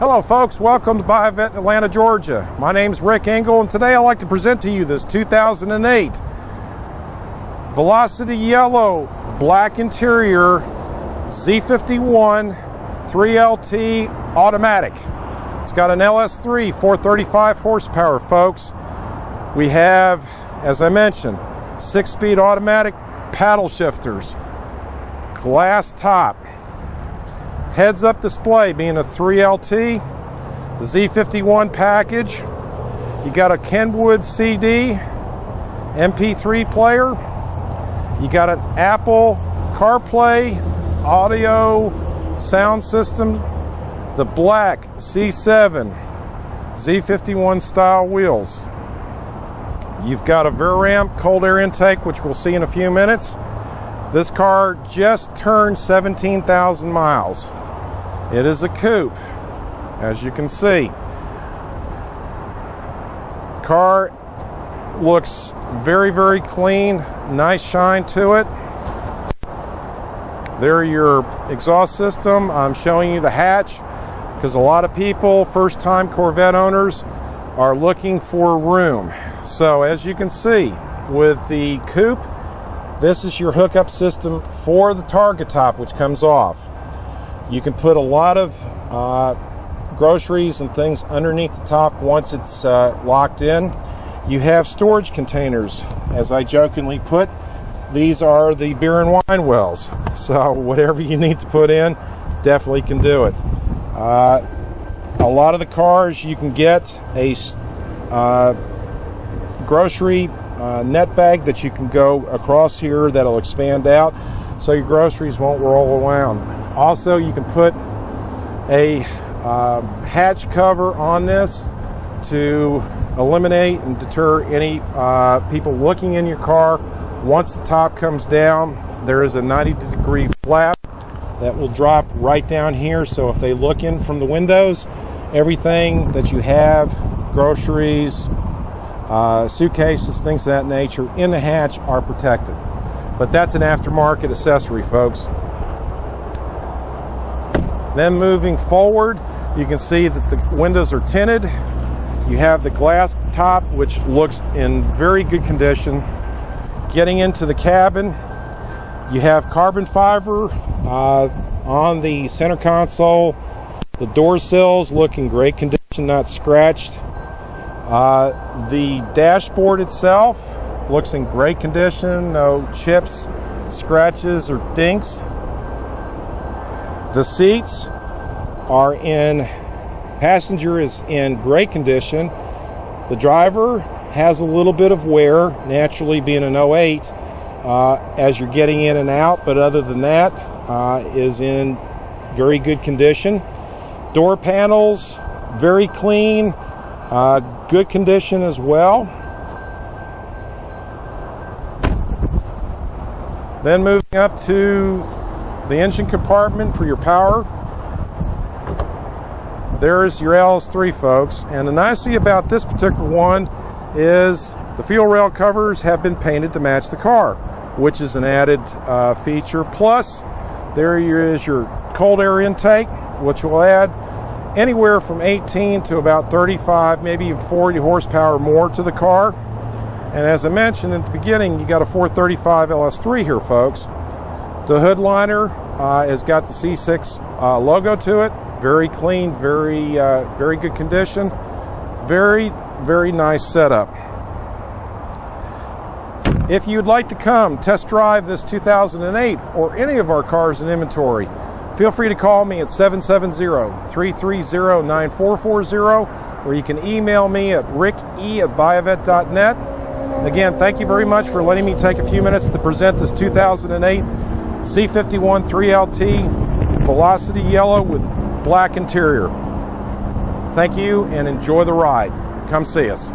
Hello, folks. Welcome to in Atlanta, Georgia. My name is Rick Engel, and today I'd like to present to you this 2008 Velocity Yellow Black Interior Z51 3LT Automatic. It's got an LS3 435 horsepower, folks. We have, as I mentioned, six speed automatic paddle shifters, glass top, heads up display being a 3LT, the Z51 package. You got a Kenwood CD, MP3 player. You got an Apple CarPlay audio sound system, the black C7 Z51 style wheels. You've got a Vararam cold air intake, which we'll see in a few minutes. This car just turned 17,000 miles. It is a coupe, as you can see. Car looks very, very clean, nice shine to it. There your exhaust system. I'm showing you the hatch because a lot of people, first time Corvette owners, are looking for room. So as you can see with the coupe, this is your hookup system for the target top which comes off. You can put a lot of uh, groceries and things underneath the top once it's uh, locked in. You have storage containers, as I jokingly put. These are the beer and wine wells. So whatever you need to put in, definitely can do it. Uh, a lot of the cars you can get a uh, grocery uh, net bag that you can go across here that'll expand out so your groceries won't roll around. Also, you can put a uh, hatch cover on this to eliminate and deter any uh, people looking in your car. Once the top comes down, there is a 90 degree flap that will drop right down here. So if they look in from the windows, everything that you have, groceries, uh, suitcases, things of that nature, in the hatch are protected. But that's an aftermarket accessory, folks. Then moving forward, you can see that the windows are tinted. You have the glass top, which looks in very good condition. Getting into the cabin, you have carbon fiber uh, on the center console. The door sills look in great condition, not scratched. Uh, the dashboard itself looks in great condition, no chips, scratches, or dinks. The seats are in, passenger is in great condition. The driver has a little bit of wear, naturally being an 08, uh, as you're getting in and out, but other than that, uh, is in very good condition. Door panels, very clean, uh, good condition as well. Then moving up to the engine compartment for your power. There's your LS3, folks. And the nicety about this particular one is the fuel rail covers have been painted to match the car, which is an added uh, feature. Plus, there is your cold air intake, which will add anywhere from 18 to about 35, maybe even 40 horsepower more to the car. And as I mentioned at the beginning, you got a 435 LS3 here, folks. The hood liner uh, has got the C6 uh, logo to it. Very clean, very, uh, very good condition. Very, very nice setup. If you'd like to come test drive this 2008 or any of our cars in inventory, feel free to call me at 770-330-9440 or you can email me at rick e at buyavette.net. Again, thank you very much for letting me take a few minutes to present this 2008 Z51 3LT Velocity Yellow with black interior. Thank you and enjoy the ride. Come see us.